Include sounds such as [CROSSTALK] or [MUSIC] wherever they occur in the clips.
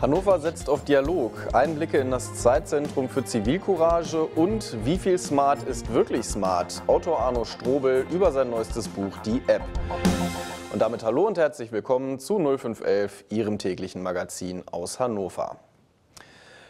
Hannover setzt auf Dialog, Einblicke in das Zeitzentrum für Zivilcourage und wie viel Smart ist wirklich smart? Autor Arno Strobel über sein neuestes Buch Die App. Und damit hallo und herzlich willkommen zu 0511, Ihrem täglichen Magazin aus Hannover.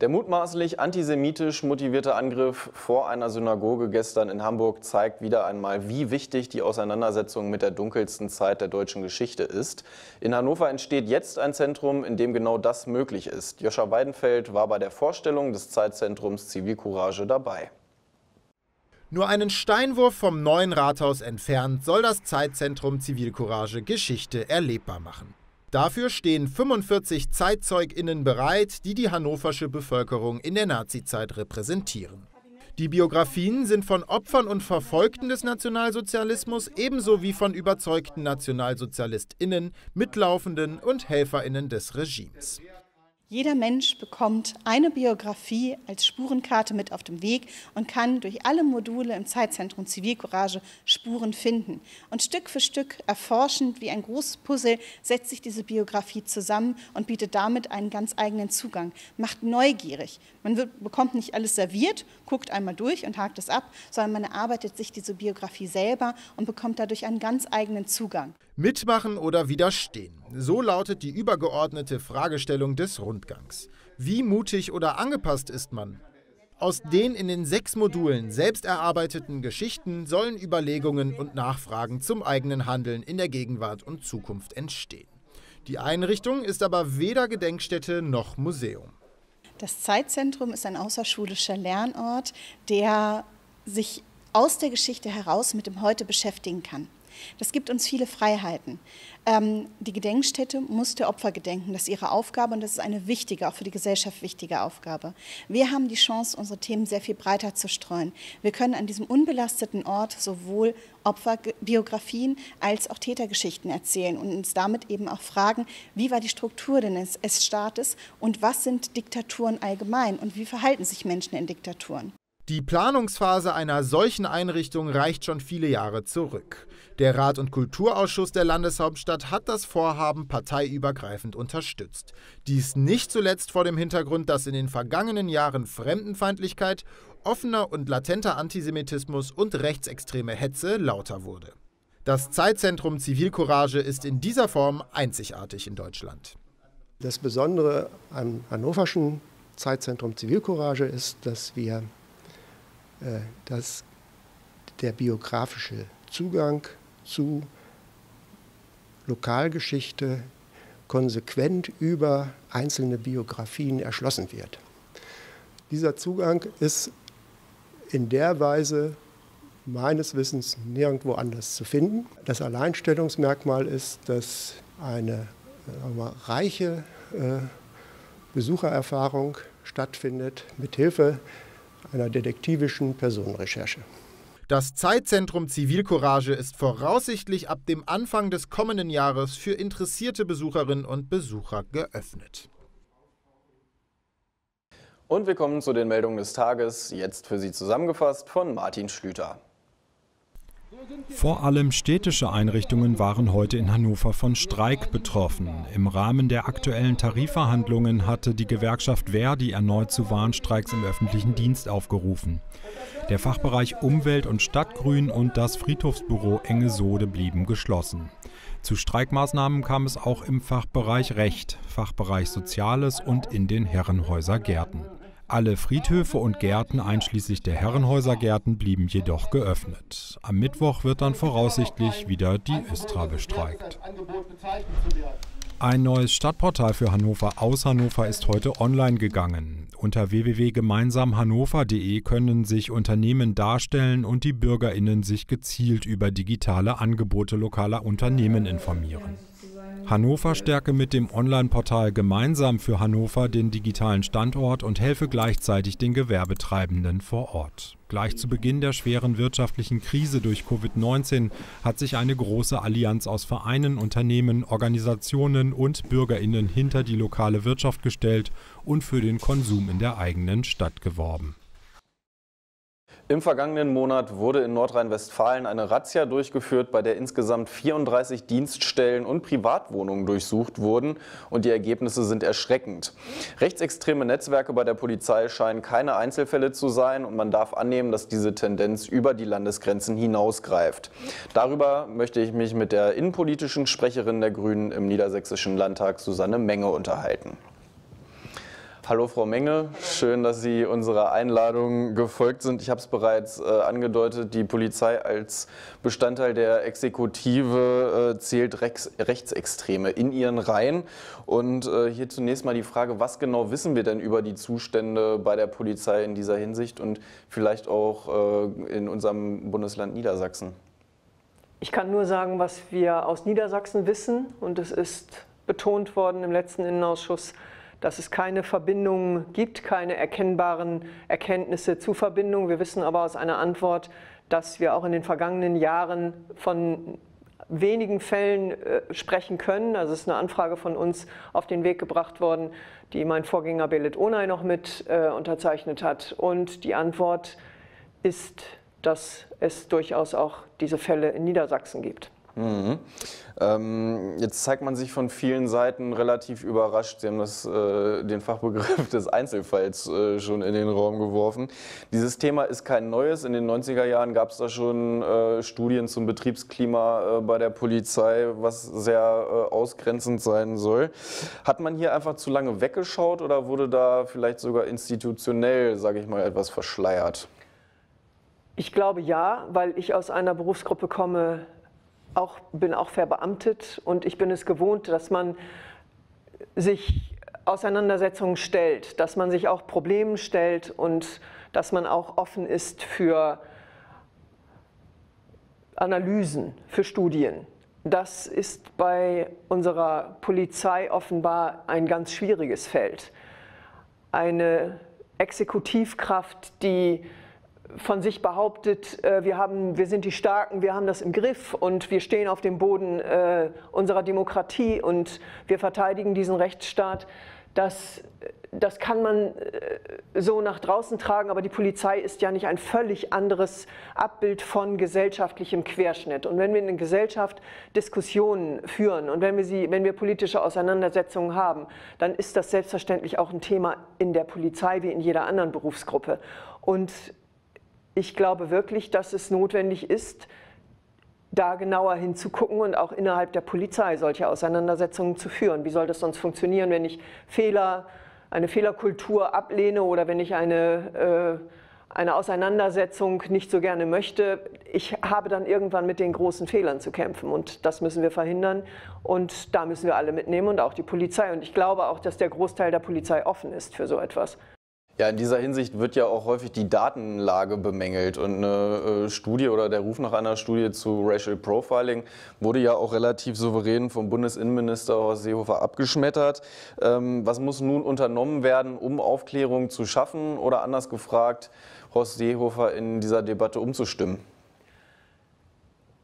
Der mutmaßlich antisemitisch motivierte Angriff vor einer Synagoge gestern in Hamburg zeigt wieder einmal, wie wichtig die Auseinandersetzung mit der dunkelsten Zeit der deutschen Geschichte ist. In Hannover entsteht jetzt ein Zentrum, in dem genau das möglich ist. Joscha Weidenfeld war bei der Vorstellung des Zeitzentrums Zivilcourage dabei. Nur einen Steinwurf vom neuen Rathaus entfernt soll das Zeitzentrum Zivilcourage Geschichte erlebbar machen. Dafür stehen 45 ZeitzeugInnen bereit, die die hannoversche Bevölkerung in der Nazizeit repräsentieren. Die Biografien sind von Opfern und Verfolgten des Nationalsozialismus ebenso wie von überzeugten NationalsozialistInnen, Mitlaufenden und HelferInnen des Regimes. Jeder Mensch bekommt eine Biografie als Spurenkarte mit auf dem Weg und kann durch alle Module im Zeitzentrum Zivilcourage Spuren finden. Und Stück für Stück erforschend wie ein großes Puzzle setzt sich diese Biografie zusammen und bietet damit einen ganz eigenen Zugang, macht neugierig. Man wird, bekommt nicht alles serviert, guckt einmal durch und hakt es ab, sondern man erarbeitet sich diese Biografie selber und bekommt dadurch einen ganz eigenen Zugang. Mitmachen oder widerstehen. So lautet die übergeordnete Fragestellung des Rundgangs. Wie mutig oder angepasst ist man? Aus den in den sechs Modulen selbst erarbeiteten Geschichten sollen Überlegungen und Nachfragen zum eigenen Handeln in der Gegenwart und Zukunft entstehen. Die Einrichtung ist aber weder Gedenkstätte noch Museum. Das Zeitzentrum ist ein außerschulischer Lernort, der sich aus der Geschichte heraus mit dem Heute beschäftigen kann. Das gibt uns viele Freiheiten. Ähm, die Gedenkstätte muss der Opfer gedenken. Das ist ihre Aufgabe und das ist eine wichtige, auch für die Gesellschaft wichtige Aufgabe. Wir haben die Chance, unsere Themen sehr viel breiter zu streuen. Wir können an diesem unbelasteten Ort sowohl Opferbiografien als auch Tätergeschichten erzählen und uns damit eben auch fragen, wie war die Struktur des Staates und was sind Diktaturen allgemein und wie verhalten sich Menschen in Diktaturen. Die Planungsphase einer solchen Einrichtung reicht schon viele Jahre zurück. Der Rat- und Kulturausschuss der Landeshauptstadt hat das Vorhaben parteiübergreifend unterstützt. Dies nicht zuletzt vor dem Hintergrund, dass in den vergangenen Jahren Fremdenfeindlichkeit, offener und latenter Antisemitismus und rechtsextreme Hetze lauter wurde. Das Zeitzentrum Zivilcourage ist in dieser Form einzigartig in Deutschland. Das Besondere am hannoverschen Zeitzentrum Zivilcourage ist, dass wir dass der biografische Zugang zu Lokalgeschichte konsequent über einzelne Biografien erschlossen wird. Dieser Zugang ist in der Weise meines Wissens nirgendwo anders zu finden. Das Alleinstellungsmerkmal ist, dass eine mal, reiche äh, Besuchererfahrung stattfindet, mithilfe einer detektivischen Personenrecherche. Das Zeitzentrum Zivilcourage ist voraussichtlich ab dem Anfang des kommenden Jahres für interessierte Besucherinnen und Besucher geöffnet. Und wir kommen zu den Meldungen des Tages, jetzt für Sie zusammengefasst von Martin Schlüter. Vor allem städtische Einrichtungen waren heute in Hannover von Streik betroffen. Im Rahmen der aktuellen Tarifverhandlungen hatte die Gewerkschaft Verdi erneut zu Warnstreiks im öffentlichen Dienst aufgerufen. Der Fachbereich Umwelt und Stadtgrün und das Friedhofsbüro Engesode blieben geschlossen. Zu Streikmaßnahmen kam es auch im Fachbereich Recht, Fachbereich Soziales und in den Herrenhäusergärten. Alle Friedhöfe und Gärten einschließlich der Herrenhäusergärten blieben jedoch geöffnet. Am Mittwoch wird dann voraussichtlich wieder die Istra bestreikt. Ein neues Stadtportal für Hannover aus Hannover ist heute online gegangen. Unter www.gemeinsamhannover.de können sich Unternehmen darstellen und die Bürgerinnen sich gezielt über digitale Angebote lokaler Unternehmen informieren. Hannover stärke mit dem Online-Portal Gemeinsam für Hannover den digitalen Standort und helfe gleichzeitig den Gewerbetreibenden vor Ort. Gleich zu Beginn der schweren wirtschaftlichen Krise durch Covid-19 hat sich eine große Allianz aus Vereinen, Unternehmen, Organisationen und Bürgerinnen hinter die lokale Wirtschaft gestellt und für den Konsum in der eigenen Stadt geworben. Im vergangenen Monat wurde in Nordrhein-Westfalen eine Razzia durchgeführt, bei der insgesamt 34 Dienststellen und Privatwohnungen durchsucht wurden und die Ergebnisse sind erschreckend. Rechtsextreme Netzwerke bei der Polizei scheinen keine Einzelfälle zu sein und man darf annehmen, dass diese Tendenz über die Landesgrenzen hinausgreift. Darüber möchte ich mich mit der innenpolitischen Sprecherin der Grünen im Niedersächsischen Landtag Susanne Menge unterhalten. Hallo Frau Menge, schön, dass Sie unserer Einladung gefolgt sind. Ich habe es bereits äh, angedeutet, die Polizei als Bestandteil der Exekutive äh, zählt Rex Rechtsextreme in ihren Reihen. Und äh, hier zunächst mal die Frage, was genau wissen wir denn über die Zustände bei der Polizei in dieser Hinsicht und vielleicht auch äh, in unserem Bundesland Niedersachsen? Ich kann nur sagen, was wir aus Niedersachsen wissen und es ist betont worden im letzten Innenausschuss, dass es keine Verbindungen gibt, keine erkennbaren Erkenntnisse zu Verbindungen. Wir wissen aber aus einer Antwort, dass wir auch in den vergangenen Jahren von wenigen Fällen äh, sprechen können. Also es ist eine Anfrage von uns auf den Weg gebracht worden, die mein Vorgänger Belit Onay noch mit äh, unterzeichnet hat. Und die Antwort ist, dass es durchaus auch diese Fälle in Niedersachsen gibt. Mhm. Ähm, jetzt zeigt man sich von vielen Seiten relativ überrascht. Sie haben das, äh, den Fachbegriff [LAUGHS] des Einzelfalls äh, schon in den Raum geworfen. Dieses Thema ist kein neues. In den 90er Jahren gab es da schon äh, Studien zum Betriebsklima äh, bei der Polizei, was sehr äh, ausgrenzend sein soll. Hat man hier einfach zu lange weggeschaut oder wurde da vielleicht sogar institutionell, sage ich mal, etwas verschleiert? Ich glaube ja, weil ich aus einer Berufsgruppe komme, auch, bin auch verbeamtet und ich bin es gewohnt, dass man sich Auseinandersetzungen stellt, dass man sich auch Problemen stellt und dass man auch offen ist für Analysen, für Studien. Das ist bei unserer Polizei offenbar ein ganz schwieriges Feld. Eine Exekutivkraft, die von sich behauptet, äh, wir, haben, wir sind die Starken, wir haben das im Griff und wir stehen auf dem Boden äh, unserer Demokratie und wir verteidigen diesen Rechtsstaat, das, das kann man äh, so nach draußen tragen, aber die Polizei ist ja nicht ein völlig anderes Abbild von gesellschaftlichem Querschnitt. Und wenn wir in der Gesellschaft Diskussionen führen und wenn wir, sie, wenn wir politische Auseinandersetzungen haben, dann ist das selbstverständlich auch ein Thema in der Polizei wie in jeder anderen Berufsgruppe. Und ich glaube wirklich, dass es notwendig ist, da genauer hinzugucken und auch innerhalb der Polizei solche Auseinandersetzungen zu führen. Wie soll das sonst funktionieren, wenn ich Fehler, eine Fehlerkultur ablehne oder wenn ich eine, äh, eine Auseinandersetzung nicht so gerne möchte? Ich habe dann irgendwann mit den großen Fehlern zu kämpfen und das müssen wir verhindern und da müssen wir alle mitnehmen und auch die Polizei. Und ich glaube auch, dass der Großteil der Polizei offen ist für so etwas. Ja, in dieser Hinsicht wird ja auch häufig die Datenlage bemängelt und eine äh, Studie oder der Ruf nach einer Studie zu Racial Profiling wurde ja auch relativ souverän vom Bundesinnenminister Horst Seehofer abgeschmettert. Ähm, was muss nun unternommen werden, um Aufklärung zu schaffen oder anders gefragt, Horst Seehofer in dieser Debatte umzustimmen?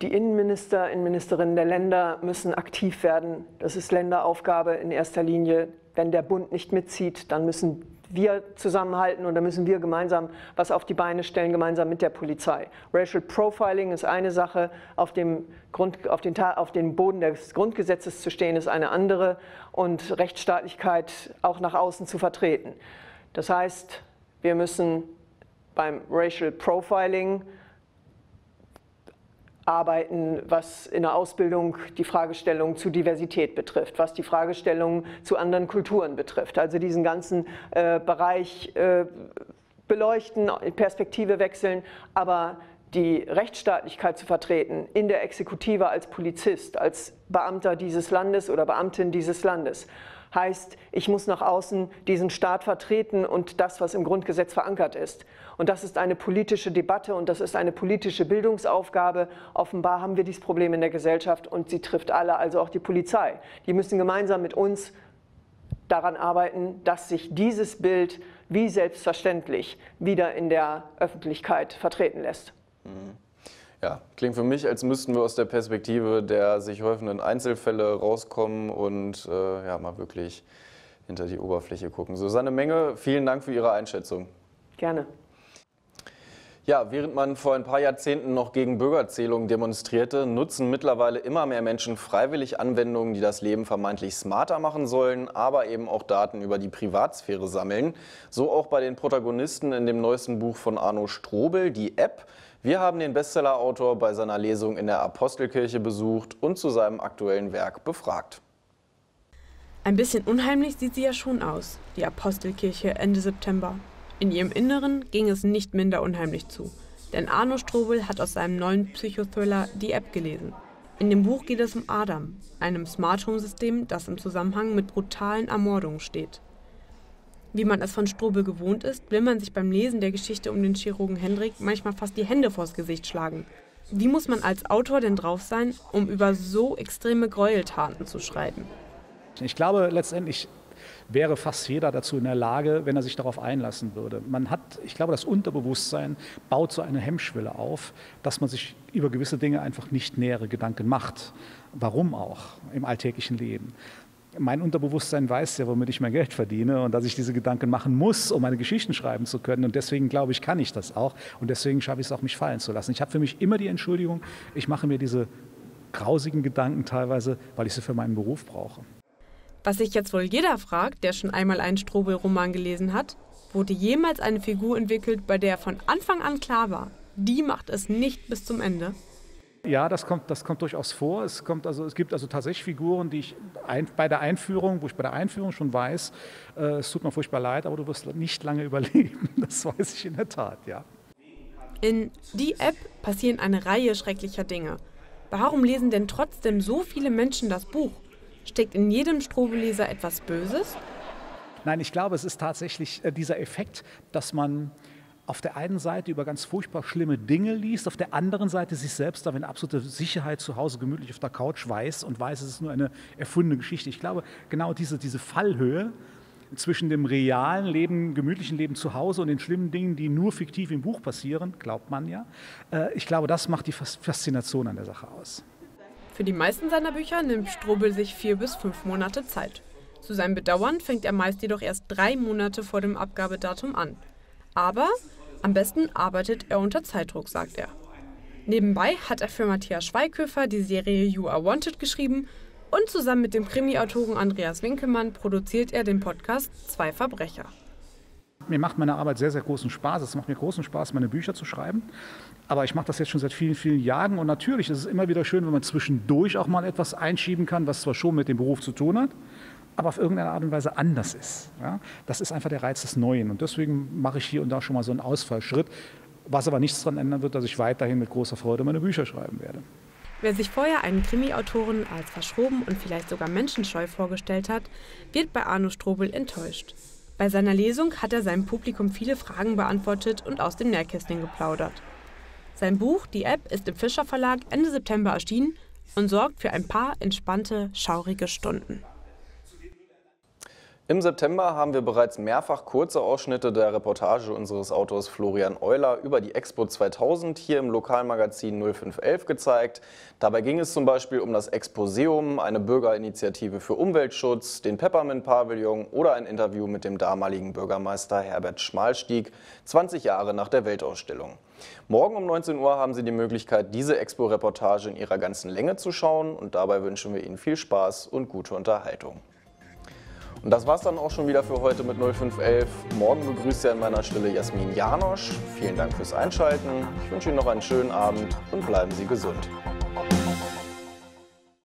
Die Innenminister, Innenministerinnen der Länder müssen aktiv werden. Das ist Länderaufgabe in erster Linie. Wenn der Bund nicht mitzieht, dann müssen wir zusammenhalten und da müssen wir gemeinsam was auf die Beine stellen, gemeinsam mit der Polizei. Racial Profiling ist eine Sache, auf dem, Grund, auf den, auf dem Boden des Grundgesetzes zu stehen ist eine andere und Rechtsstaatlichkeit auch nach außen zu vertreten. Das heißt, wir müssen beim Racial Profiling arbeiten, was in der Ausbildung die Fragestellung zu Diversität betrifft, was die Fragestellung zu anderen Kulturen betrifft. Also diesen ganzen äh, Bereich äh, beleuchten, Perspektive wechseln, aber die Rechtsstaatlichkeit zu vertreten in der Exekutive als Polizist, als Beamter dieses Landes oder Beamtin dieses Landes, heißt, ich muss nach außen diesen Staat vertreten und das, was im Grundgesetz verankert ist. Und das ist eine politische Debatte und das ist eine politische Bildungsaufgabe. Offenbar haben wir dieses Problem in der Gesellschaft und sie trifft alle, also auch die Polizei. Die müssen gemeinsam mit uns daran arbeiten, dass sich dieses Bild wie selbstverständlich wieder in der Öffentlichkeit vertreten lässt. Mhm. Ja, klingt für mich, als müssten wir aus der Perspektive der sich häufenden Einzelfälle rauskommen und äh, ja, mal wirklich hinter die Oberfläche gucken. Susanne Menge, vielen Dank für Ihre Einschätzung. Gerne. Ja, während man vor ein paar Jahrzehnten noch gegen Bürgerzählungen demonstrierte, nutzen mittlerweile immer mehr Menschen freiwillig Anwendungen, die das Leben vermeintlich smarter machen sollen, aber eben auch Daten über die Privatsphäre sammeln. So auch bei den Protagonisten in dem neuesten Buch von Arno Strobel, die App. Wir haben den Bestsellerautor bei seiner Lesung in der Apostelkirche besucht und zu seinem aktuellen Werk befragt. Ein bisschen unheimlich sieht sie ja schon aus, die Apostelkirche Ende September. In ihrem Inneren ging es nicht minder unheimlich zu, denn Arno Strobel hat aus seinem neuen Psychothriller Die App gelesen. In dem Buch geht es um Adam, einem Smart Home System, das im Zusammenhang mit brutalen Ermordungen steht. Wie man es von Strobel gewohnt ist, will man sich beim Lesen der Geschichte um den Chirurgen Hendrik manchmal fast die Hände vors Gesicht schlagen. Wie muss man als Autor denn drauf sein, um über so extreme Gräueltaten zu schreiben? Ich glaube, letztendlich wäre fast jeder dazu in der Lage, wenn er sich darauf einlassen würde. Man hat, ich glaube, das Unterbewusstsein baut so eine Hemmschwelle auf, dass man sich über gewisse Dinge einfach nicht nähere Gedanken macht. Warum auch im alltäglichen Leben? Mein Unterbewusstsein weiß ja, womit ich mein Geld verdiene und dass ich diese Gedanken machen muss, um meine Geschichten schreiben zu können. Und deswegen glaube ich, kann ich das auch. Und deswegen schaffe ich es auch, mich fallen zu lassen. Ich habe für mich immer die Entschuldigung, ich mache mir diese grausigen Gedanken teilweise, weil ich sie für meinen Beruf brauche. Was sich jetzt wohl jeder fragt, der schon einmal einen Strobel-Roman gelesen hat, wurde jemals eine Figur entwickelt, bei der von Anfang an klar war, die macht es nicht bis zum Ende? Ja, das kommt, das kommt durchaus vor. Es, kommt also, es gibt also tatsächlich Figuren, die ich ein, bei der Einführung, wo ich bei der Einführung schon weiß, äh, es tut mir furchtbar leid, aber du wirst nicht lange [LAUGHS] überleben. Das weiß ich in der Tat, ja. In Die App passieren eine Reihe schrecklicher Dinge. Warum lesen denn trotzdem so viele Menschen das Buch? Steckt in jedem Strobeleser etwas Böses? Nein, ich glaube, es ist tatsächlich äh, dieser Effekt, dass man auf der einen Seite über ganz furchtbar schlimme Dinge liest, auf der anderen Seite sich selbst aber in absoluter Sicherheit zu Hause gemütlich auf der Couch weiß und weiß, es ist nur eine erfundene Geschichte. Ich glaube, genau diese, diese Fallhöhe zwischen dem realen Leben, gemütlichen Leben zu Hause und den schlimmen Dingen, die nur fiktiv im Buch passieren, glaubt man ja, äh, ich glaube, das macht die Faszination an der Sache aus. Für die meisten seiner Bücher nimmt Strobel sich vier bis fünf Monate Zeit. Zu seinem Bedauern fängt er meist jedoch erst drei Monate vor dem Abgabedatum an. Aber am besten arbeitet er unter Zeitdruck, sagt er. Nebenbei hat er für Matthias Schweighöfer die Serie You Are Wanted geschrieben und zusammen mit dem Krimi-Autoren Andreas Winkelmann produziert er den Podcast Zwei Verbrecher. Mir macht meine Arbeit sehr, sehr großen Spaß. Es macht mir großen Spaß, meine Bücher zu schreiben. Aber ich mache das jetzt schon seit vielen, vielen Jahren und natürlich ist es immer wieder schön, wenn man zwischendurch auch mal etwas einschieben kann, was zwar schon mit dem Beruf zu tun hat, aber auf irgendeine Art und Weise anders ist. Ja? Das ist einfach der Reiz des Neuen und deswegen mache ich hier und da schon mal so einen Ausfallschritt, was aber nichts daran ändern wird, dass ich weiterhin mit großer Freude meine Bücher schreiben werde. Wer sich vorher einen Krimi-Autoren als verschroben und vielleicht sogar menschenscheu vorgestellt hat, wird bei Arno Strobel enttäuscht. Bei seiner Lesung hat er seinem Publikum viele Fragen beantwortet und aus dem Nähkästchen geplaudert. Sein Buch Die App ist im Fischer Verlag Ende September erschienen und sorgt für ein paar entspannte, schaurige Stunden. Im September haben wir bereits mehrfach kurze Ausschnitte der Reportage unseres Autors Florian Euler über die Expo 2000 hier im Lokalmagazin 0511 gezeigt. Dabei ging es zum Beispiel um das Exposeum, eine Bürgerinitiative für Umweltschutz, den Peppermint-Pavillon oder ein Interview mit dem damaligen Bürgermeister Herbert Schmalstieg, 20 Jahre nach der Weltausstellung. Morgen um 19 Uhr haben Sie die Möglichkeit, diese Expo-Reportage in ihrer ganzen Länge zu schauen und dabei wünschen wir Ihnen viel Spaß und gute Unterhaltung. Und das war's dann auch schon wieder für heute mit 0511. Morgen begrüßt Sie an meiner Stelle Jasmin Janosch. Vielen Dank fürs Einschalten. Ich wünsche Ihnen noch einen schönen Abend und bleiben Sie gesund.